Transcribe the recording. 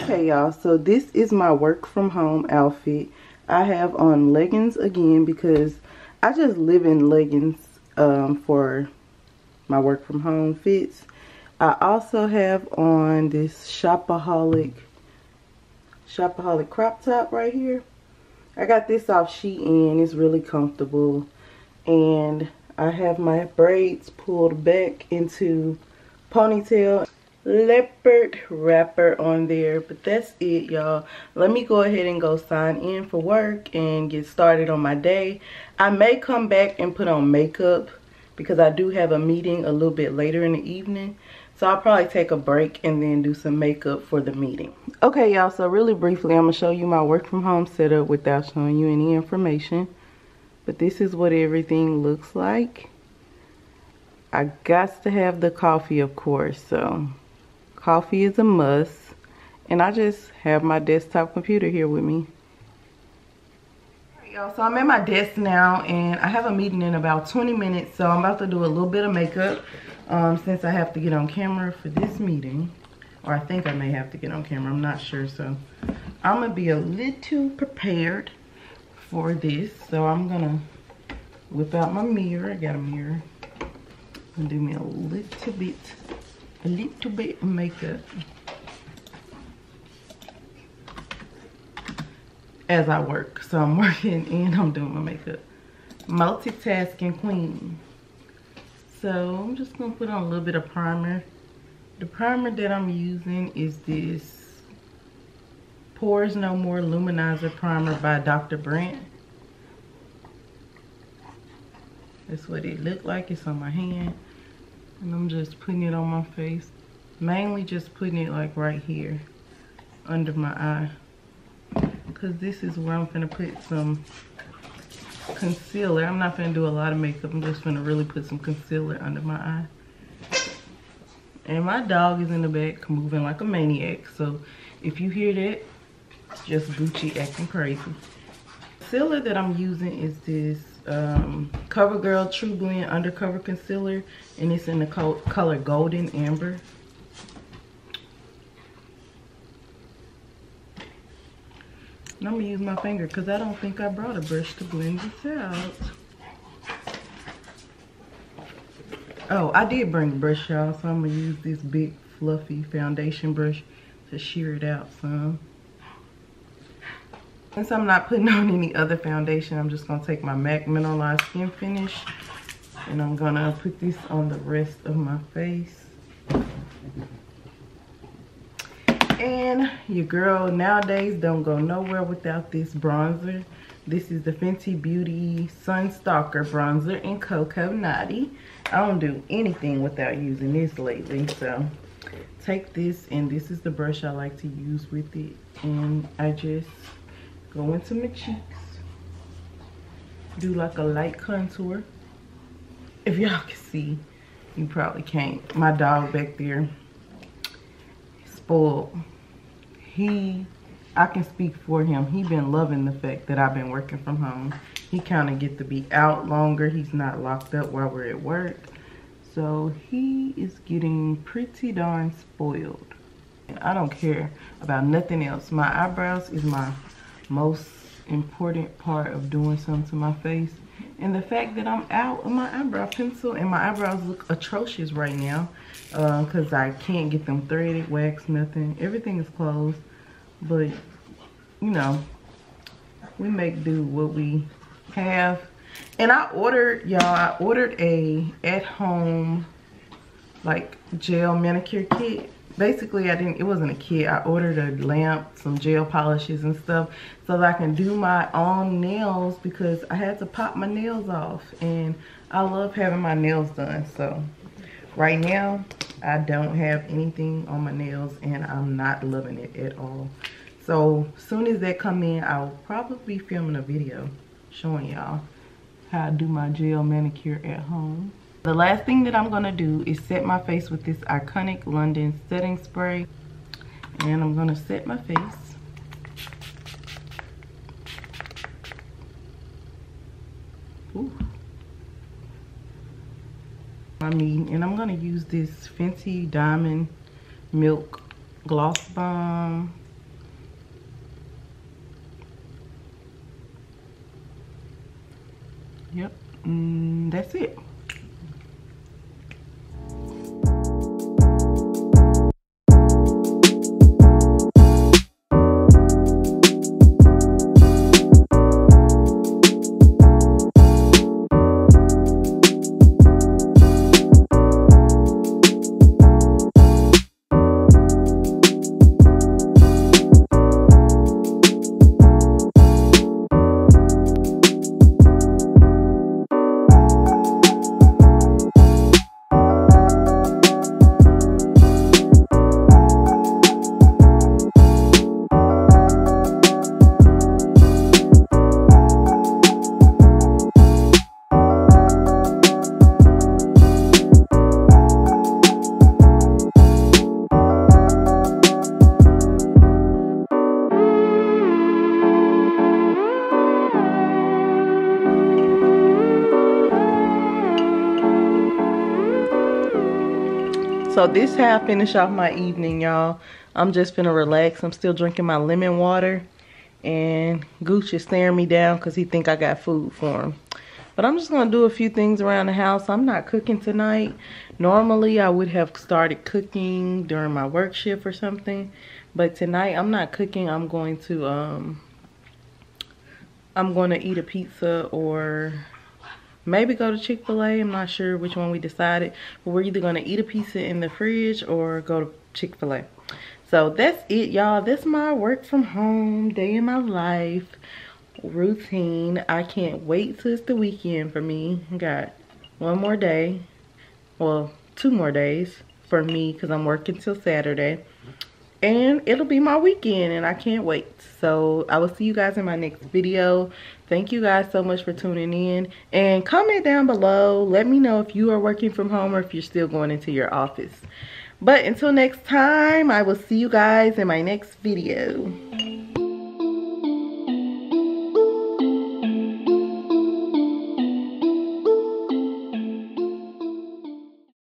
Okay, y'all, so this is my work from home outfit. I have on leggings again because I just live in leggings um, for my work from home fits. I also have on this Shopaholic Shopaholic crop top right here. I got this off Shein. It's really comfortable. And I have my braids pulled back into ponytail leopard wrapper on there but that's it y'all. Let me go ahead and go sign in for work and get started on my day. I may come back and put on makeup because i do have a meeting a little bit later in the evening so i'll probably take a break and then do some makeup for the meeting. Okay y'all so really briefly i'm gonna show you my work from home setup without showing you any information but this is what everything looks like. I got to have the coffee, of course. So coffee is a must. And I just have my desktop computer here with me. y'all, so I'm at my desk now and I have a meeting in about 20 minutes. So I'm about to do a little bit of makeup um, since I have to get on camera for this meeting. Or I think I may have to get on camera, I'm not sure. So I'm gonna be a little prepared for this. So I'm gonna whip out my mirror, I got a mirror and do me a little bit, a little bit of makeup. As I work. So I'm working and I'm doing my makeup. Multitasking queen. So I'm just gonna put on a little bit of primer. The primer that I'm using is this Pores No More Luminizer Primer by Dr. Brandt. That's what it looked like. It's on my hand. And I'm just putting it on my face. Mainly just putting it like right here under my eye. Because this is where I'm to put some concealer. I'm not to do a lot of makeup. I'm just to really put some concealer under my eye. And my dog is in the back moving like a maniac. So if you hear that, just Gucci acting crazy. Concealer that I'm using is this um, CoverGirl TruBlend Undercover Concealer. And it's in the co color Golden Amber. And I'm going to use my finger because I don't think I brought a brush to blend this out. Oh, I did bring a brush, y'all. So I'm going to use this big fluffy foundation brush to sheer it out some. Since I'm not putting on any other foundation, I'm just going to take my MAC Mineralized Skin Finish and I'm going to put this on the rest of my face. And your girl nowadays don't go nowhere without this bronzer. This is the Fenty Beauty Sun Stalker Bronzer in Cocoa Naughty. I don't do anything without using this lately. So take this and this is the brush I like to use with it. And I just go into my cheeks. Do like a light contour. If y'all can see, you probably can't. My dog back there, spoiled. He, I can speak for him. He been loving the fact that I've been working from home. He kind of get to be out longer. He's not locked up while we're at work. So he is getting pretty darn spoiled. I don't care about nothing else. My eyebrows is my most important part of doing something to my face. And the fact that I'm out of my eyebrow pencil and my eyebrows look atrocious right now because uh, I can't get them threaded, wax, nothing. Everything is closed. But, you know, we make do what we have. And I ordered, y'all, I ordered a at-home, like, gel manicure kit basically I didn't it wasn't a kit I ordered a lamp some gel polishes and stuff so that I can do my own nails because I had to pop my nails off. And I love having my nails done so right now I don't have anything on my nails and I'm not loving it at all. So soon as that come in I'll probably be filming a video showing y'all how I do my gel manicure at home the last thing that I'm gonna do is set my face with this iconic London setting spray. And I'm gonna set my face. Ooh. I mean, and I'm gonna use this Fenty Diamond Milk Gloss Bomb. Yep, mm, that's it. So this how I finish off my evening, y'all. I'm just gonna relax. I'm still drinking my lemon water. And Gooch is staring me down because he think I got food for him. But I'm just gonna do a few things around the house. I'm not cooking tonight. Normally I would have started cooking during my work shift or something. But tonight I'm not cooking. I'm going to um I'm going to eat a pizza or maybe go to Chick-fil-A. I'm not sure which one we decided. But we're either going to eat a pizza in the fridge or go to Chick-fil-A. So that's it, y'all. This is my work from home, day in my life, routine. I can't wait till it's the weekend for me. Got one more day. Well, two more days for me because I'm working till Saturday and it'll be my weekend and I can't wait. So I will see you guys in my next video. Thank you guys so much for tuning in and comment down below. Let me know if you are working from home or if you're still going into your office. But until next time, I will see you guys in my next video.